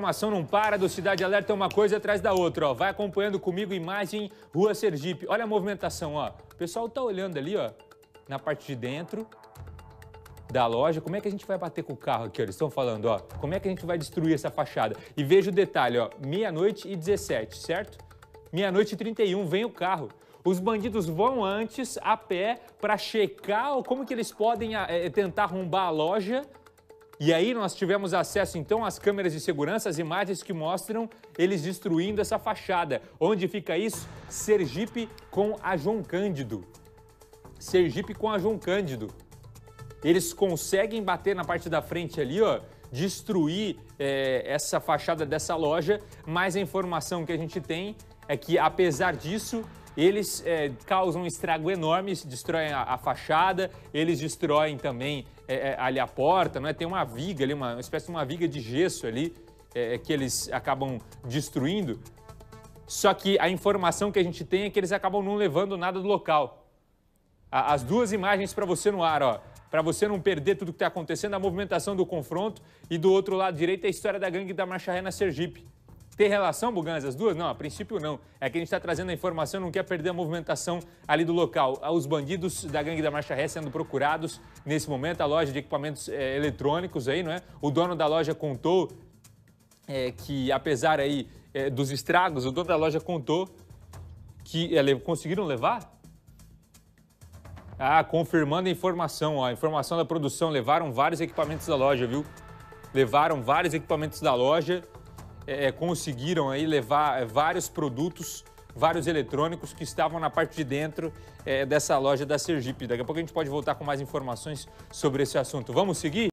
informação não para do Cidade Alerta, é uma coisa atrás da outra, ó. Vai acompanhando comigo imagem Rua Sergipe. Olha a movimentação, ó. O pessoal tá olhando ali, ó, na parte de dentro da loja. Como é que a gente vai bater com o carro aqui, ó? Eles estão falando, ó. Como é que a gente vai destruir essa fachada? E veja o detalhe, ó. Meia-noite e 17, certo? Meia-noite e 31, vem o carro. Os bandidos vão antes a pé para checar como que eles podem é, tentar arrombar a loja e aí nós tivemos acesso então às câmeras de segurança, as imagens que mostram eles destruindo essa fachada. Onde fica isso? Sergipe com a João Cândido. Sergipe com a João Cândido. Eles conseguem bater na parte da frente ali, ó, destruir é, essa fachada dessa loja, mas a informação que a gente tem é que, apesar disso, eles é, causam um estrago enorme, destroem a, a, fachada, eles destroem também é, é, ali a porta, não é? tem uma viga ali, uma, uma espécie de uma viga de gesso ali é, que eles acabam destruindo. Só que a informação que a gente tem é que eles acabam não levando nada do local. A, as duas imagens para você no ar, ó, para você não perder tudo que está acontecendo, a movimentação do confronto e do outro lado direito a história da gangue da Marcha Ré na Sergipe. Tem relação, Buganas, as duas? Não, a princípio não. É que a gente está trazendo a informação, não quer perder a movimentação ali do local. Os bandidos da gangue da Marcha Ré sendo procurados nesse momento, a loja de equipamentos é, eletrônicos aí, não é? O dono da loja contou é, que, apesar aí é, dos estragos, o dono da loja contou que conseguiram levar ah, confirmando a informação, ó, a informação da produção. Levaram vários equipamentos da loja, viu? Levaram vários equipamentos da loja é, é, conseguiram aí levar é, vários produtos, vários eletrônicos que estavam na parte de dentro é, dessa loja da Sergipe. Daqui a pouco a gente pode voltar com mais informações sobre esse assunto. Vamos seguir?